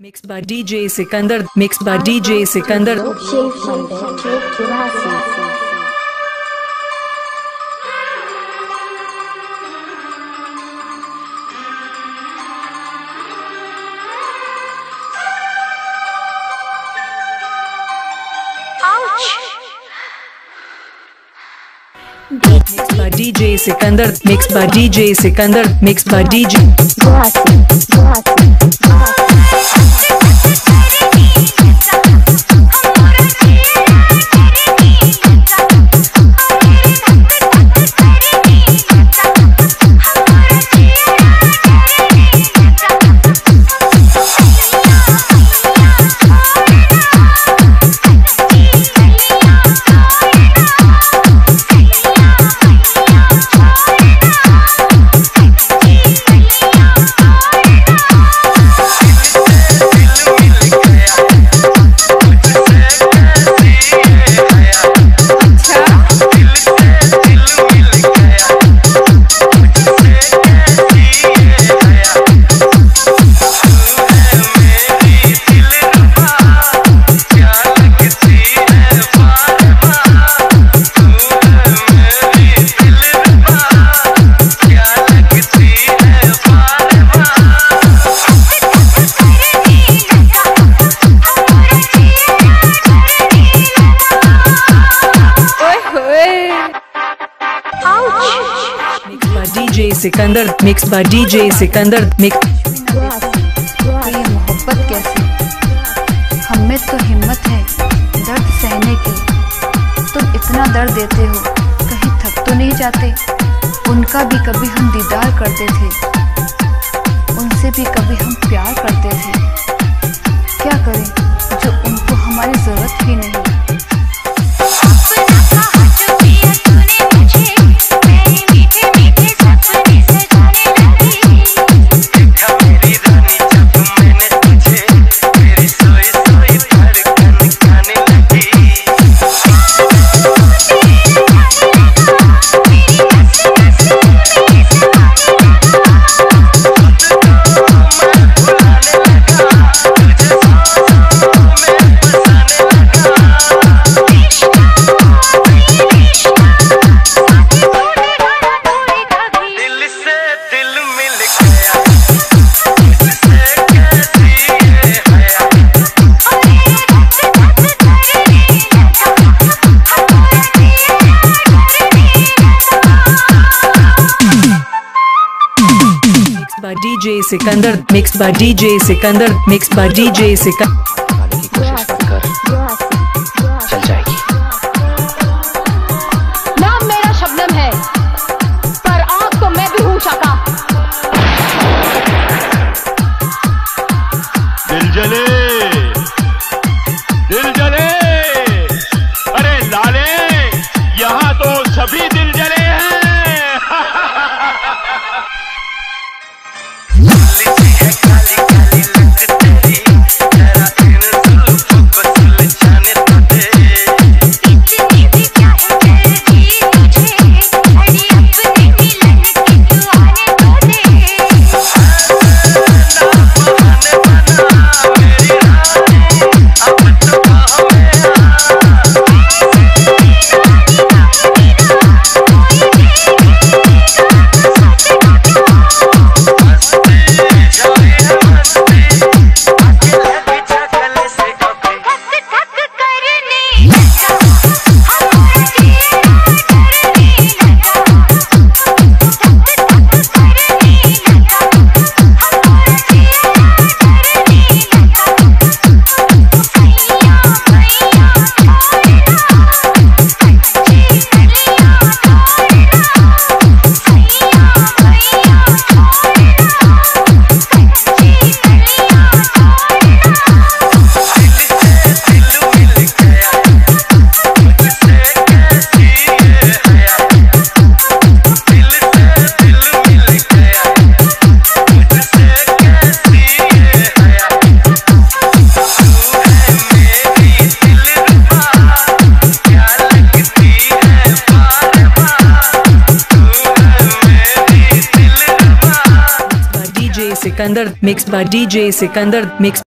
Mixed by DJ Sikandar, mixed by DJ Sikandar. Shave Monday, Mixed by DJ Sikandar, mixed by DJ Sikandar, mixed by DJ. By DJ Sikandar, mixed by DJ Sikandar, mixed. Churasi, तो ये Churasi. मोहब्बत हम में तो हिम्मत है दर्द सहने की। तुम इतना दर्द देते हो कहीं थक तो नहीं जाते? उनका भी कभी हम दीदार करते थे। उनसे भी कभी हम प्यार करते थे। क्या करें? Sikandar mix by DJ Sikandar mix by DJ Sikandar. Sikandar mix by DJ Sikandar mix